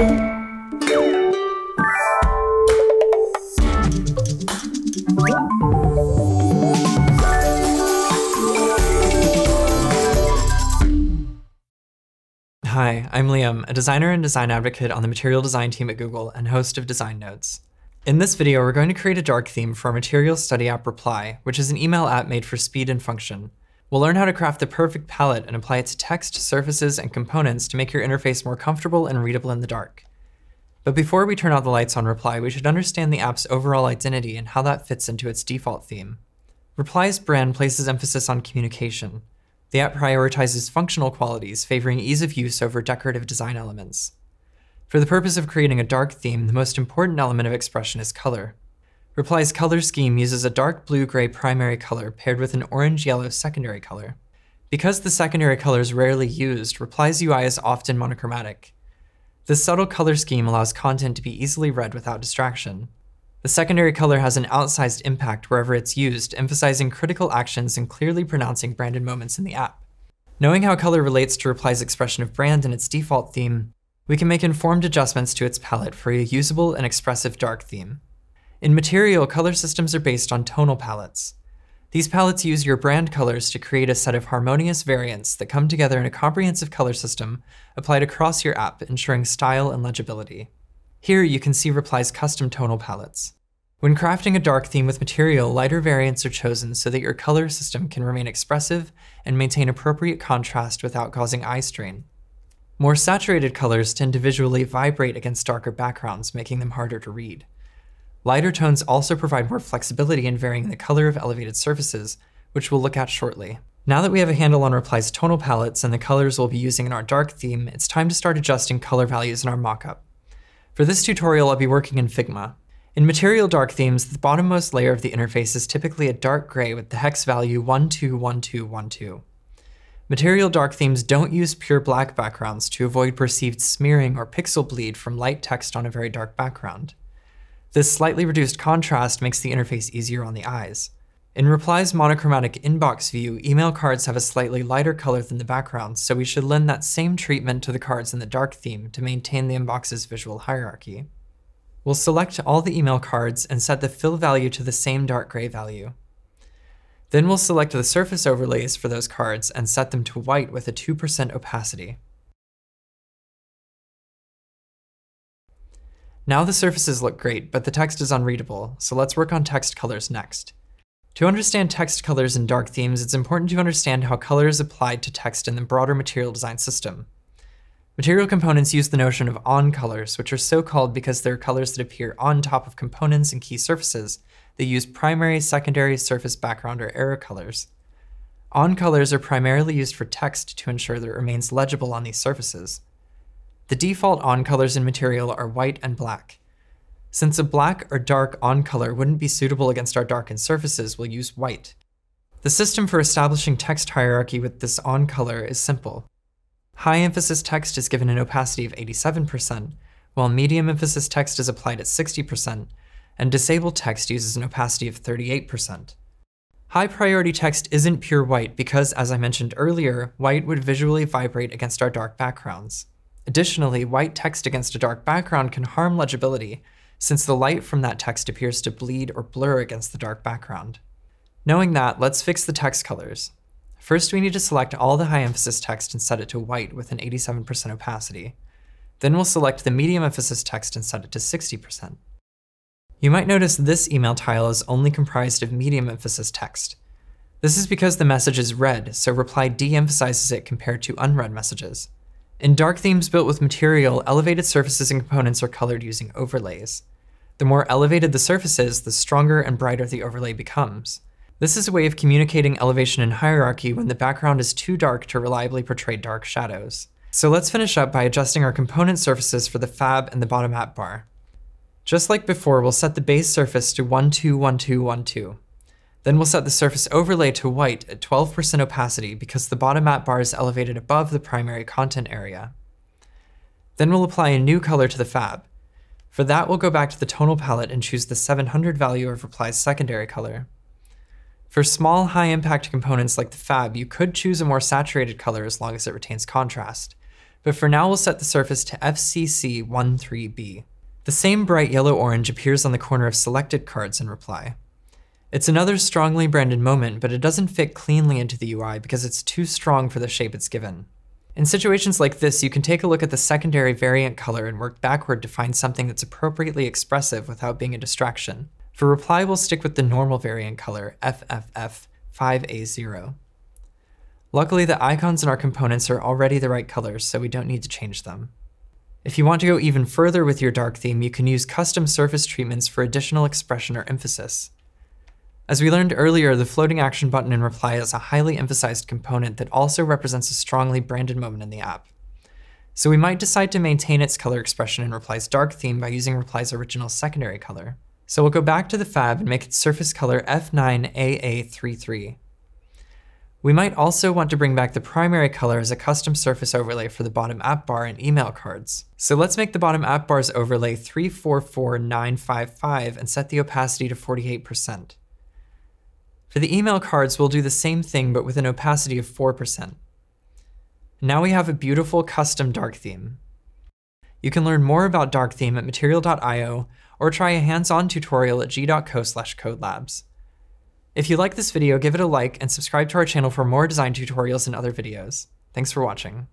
Hi, I'm Liam, a designer and design advocate on the material design team at Google and host of Design Notes. In this video, we're going to create a dark theme for our material study app Reply, which is an email app made for speed and function. We'll learn how to craft the perfect palette and apply it to text, surfaces, and components to make your interface more comfortable and readable in the dark. But before we turn out the lights on Reply, we should understand the app's overall identity and how that fits into its default theme. Reply's brand places emphasis on communication. The app prioritizes functional qualities, favoring ease of use over decorative design elements. For the purpose of creating a dark theme, the most important element of expression is color. Reply's color scheme uses a dark blue-gray primary color paired with an orange-yellow secondary color. Because the secondary color is rarely used, Reply's UI is often monochromatic. This subtle color scheme allows content to be easily read without distraction. The secondary color has an outsized impact wherever it's used, emphasizing critical actions and clearly pronouncing branded moments in the app. Knowing how color relates to Reply's expression of brand in its default theme, we can make informed adjustments to its palette for a usable and expressive dark theme. In Material, color systems are based on tonal palettes. These palettes use your brand colors to create a set of harmonious variants that come together in a comprehensive color system applied across your app, ensuring style and legibility. Here you can see Reply's custom tonal palettes. When crafting a dark theme with material, lighter variants are chosen so that your color system can remain expressive and maintain appropriate contrast without causing eye strain. More saturated colors tend to visually vibrate against darker backgrounds, making them harder to read. Lighter tones also provide more flexibility in varying the color of elevated surfaces, which we'll look at shortly. Now that we have a handle on Reply's tonal palettes and the colors we'll be using in our dark theme, it's time to start adjusting color values in our mockup. For this tutorial, I'll be working in Figma. In material dark themes, the bottommost layer of the interface is typically a dark gray with the hex value 121212. Material dark themes don't use pure black backgrounds to avoid perceived smearing or pixel bleed from light text on a very dark background. This slightly reduced contrast makes the interface easier on the eyes. In Reply's monochromatic inbox view, email cards have a slightly lighter color than the background, so we should lend that same treatment to the cards in the dark theme to maintain the inbox's visual hierarchy. We'll select all the email cards and set the fill value to the same dark gray value. Then we'll select the surface overlays for those cards and set them to white with a 2% opacity. Now the surfaces look great, but the text is unreadable, so let's work on text colors next. To understand text colors in dark themes, it's important to understand how color is applied to text in the broader material design system. Material components use the notion of on colors, which are so called because they're colors that appear on top of components and key surfaces They use primary, secondary, surface background, or error colors. On colors are primarily used for text to ensure that it remains legible on these surfaces. The default on colors in material are white and black. Since a black or dark on color wouldn't be suitable against our darkened surfaces, we'll use white. The system for establishing text hierarchy with this on color is simple. High emphasis text is given an opacity of 87%, while medium emphasis text is applied at 60%, and disabled text uses an opacity of 38%. High priority text isn't pure white because, as I mentioned earlier, white would visually vibrate against our dark backgrounds. Additionally, white text against a dark background can harm legibility, since the light from that text appears to bleed or blur against the dark background. Knowing that, let's fix the text colors. First, we need to select all the high emphasis text and set it to white with an 87% opacity. Then we'll select the medium emphasis text and set it to 60%. You might notice this email tile is only comprised of medium emphasis text. This is because the message is read, so reply de-emphasizes it compared to unread messages. In dark themes built with material, elevated surfaces and components are colored using overlays. The more elevated the surface is, the stronger and brighter the overlay becomes. This is a way of communicating elevation and hierarchy when the background is too dark to reliably portray dark shadows. So let's finish up by adjusting our component surfaces for the fab and the bottom app bar. Just like before, we'll set the base surface to 121212. Then we'll set the surface overlay to white at 12% opacity because the bottom app bar is elevated above the primary content area. Then we'll apply a new color to the fab. For that, we'll go back to the tonal palette and choose the 700 value of Reply's secondary color. For small, high-impact components like the fab, you could choose a more saturated color as long as it retains contrast. but for now we'll set the surface to FCC13B. The same bright yellow-orange appears on the corner of selected cards in reply. It's another strongly branded moment, but it doesn't fit cleanly into the UI because it's too strong for the shape it's given. In situations like this, you can take a look at the secondary variant color and work backward to find something that's appropriately expressive without being a distraction. For reply, we'll stick with the normal variant color, FFF5A0. Luckily, the icons in our components are already the right colors, so we don't need to change them. If you want to go even further with your dark theme, you can use custom surface treatments for additional expression or emphasis. As we learned earlier, the floating action button in Reply is a highly emphasized component that also represents a strongly branded moment in the app. So we might decide to maintain its color expression in Reply's dark theme by using Reply's original secondary color. So we'll go back to the fab and make its surface color F9AA33. We might also want to bring back the primary color as a custom surface overlay for the bottom app bar and email cards. So let's make the bottom app bar's overlay 344955 and set the opacity to 48%. For the email cards, we'll do the same thing but with an opacity of 4%. Now we have a beautiful custom dark theme. You can learn more about dark theme at material.io or try a hands-on tutorial at g.co slash codelabs. If you like this video, give it a like and subscribe to our channel for more design tutorials and other videos. Thanks for watching.